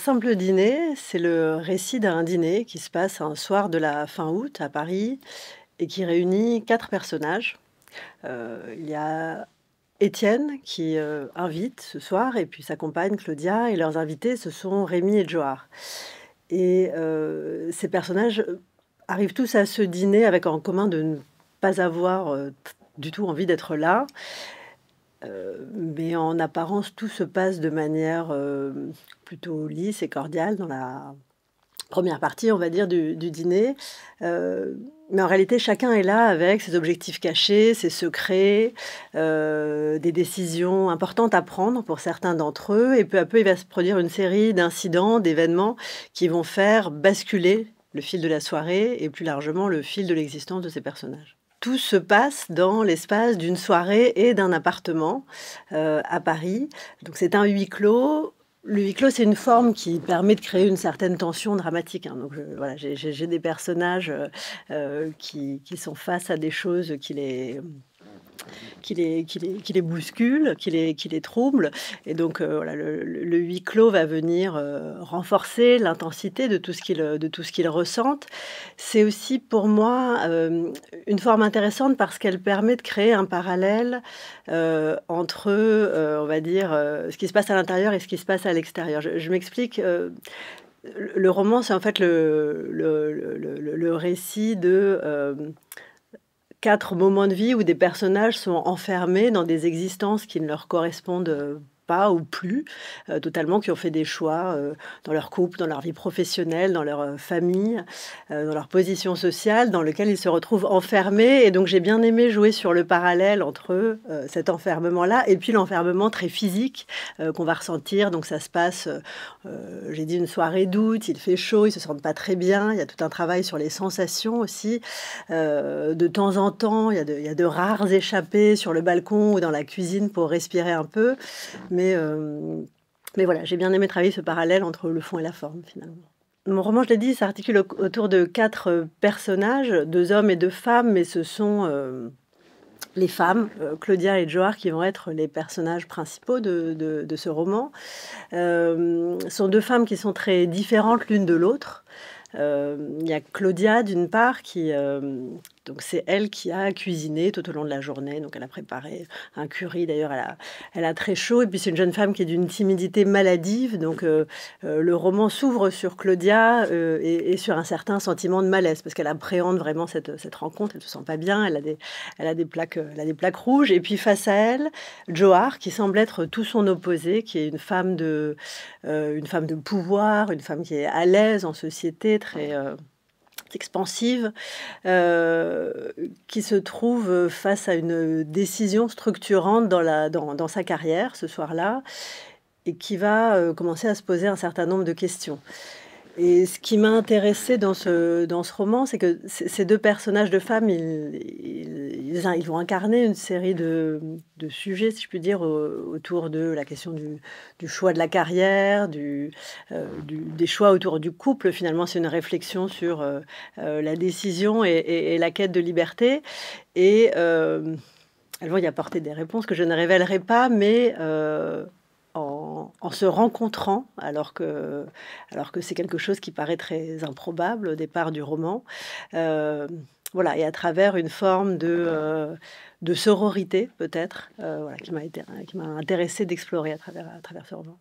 simple dîner, c'est le récit d'un dîner qui se passe un soir de la fin août à Paris et qui réunit quatre personnages. Euh, il y a Étienne qui euh, invite ce soir et puis sa compagne Claudia et leurs invités ce sont Rémi et Joar. Et euh, ces personnages arrivent tous à ce dîner avec en commun de ne pas avoir du tout envie d'être là. Mais en apparence, tout se passe de manière plutôt lisse et cordiale dans la première partie, on va dire, du, dîner. Euh, mais en réalité, chacun est là avec ses objectifs cachés, ses secrets, euh, des décisions importantes à prendre pour certains d'entre eux. Et peu à peu, il va se produire une série d'incidents, d'événements qui vont faire basculer le fil de la soirée et plus largement le fil de l'existence de ces personnages. Tout se passe dans l'espace d'une soirée et d'un appartement euh, à Paris. Donc c'est un huis clos le huis clos, c'est une forme qui permet de créer une certaine tension dramatique. Hein. Donc, voilà, j'ai des personnages euh, euh, qui, qui, sont face à des choses qui les qui les, qui les, qui les bouscule, qui les, trouble. Et donc, euh, voilà, le, le, huis clos va venir euh, renforcer l'intensité de tout ce qu'ils qu'ils ressentent. C'est aussi pour moi euh, une forme intéressante parce qu'elle permet de créer un parallèle entre, on va dire, ce qui se passe à l'intérieur et ce qui se passe à l'extérieur. Je, m'explique le roman, c'est en fait le récit de quatre moments de vie où des personnages sont enfermés dans des existences qui ne leur correspondent ou plus euh, totalement, qui ont fait des choix euh, dans leur couple, dans leur vie professionnelle, dans leur euh, famille, dans leur position sociale, dans lequel ils se retrouvent enfermés. Et donc j'ai bien aimé jouer sur le parallèle entre cet enfermement-là et puis l'enfermement très physique qu'on va ressentir. Donc ça se passe, j'ai dit une soirée d'août, il fait chaud, ils se sentent pas très bien. Il y a tout un travail sur les sensations aussi. de temps en temps, il y, a de, il y a de rares échappées sur le balcon ou dans la cuisine pour respirer un peu. Mais mais, euh, mais voilà, j'ai bien aimé travailler ce parallèle entre le fond et la forme finalement. Mon roman, je l'ai dit, s'articule autour de quatre personnages, deux hommes et deux femmes, mais ce sont euh, les femmes, euh, Claudia et Joar, qui vont être les personnages principaux de, de, ce roman. ce sont deux femmes qui sont très différentes l'une de l'autre. Il y a Claudia, d'une part, qui, donc c'est elle qui a cuisiné tout au long de la journée. Donc elle a préparé un curry. D'ailleurs, elle a, elle a très chaud. Et puis c'est une jeune femme qui est d'une timidité maladive. Donc euh, euh, le roman s'ouvre sur Claudia euh, et, sur un certain sentiment de malaise parce qu'elle appréhende vraiment cette, cette, rencontre. Elle se sent pas bien. Elle a des, elle a des plaques, elle a des plaques rouges. Et puis face à elle, Johar qui semble être tout son opposé, qui est une femme de, une femme de pouvoir, une femme qui est à l'aise en société, très expansive, euh, qui se trouve face à une décision structurante dans, la, dans, dans sa carrière ce soir-là, et qui va euh, commencer à se poser un certain nombre de questions. Et ce qui m'a intéressé dans ce, dans ce roman, c'est que ces deux personnages de femmes, ils, ils, vont incarner une série de, de, sujets, si je puis dire, autour de la question du, choix de la carrière, euh, du, des choix autour du couple. Finalement, c'est une réflexion sur euh, euh, la décision et, la quête de liberté. Et elles vont y apporter des réponses que je ne révélerai pas, mais en, se rencontrant, alors que, alors que c'est quelque chose qui paraît très improbable au départ du roman. Euh, voilà, et à travers une forme de, euh, de sororité, peut-être, euh, voilà, qui m'a intéressé d'explorer à travers, à travers ce roman.